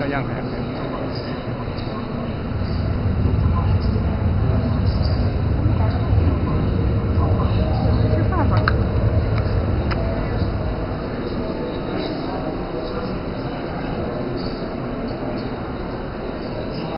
Yang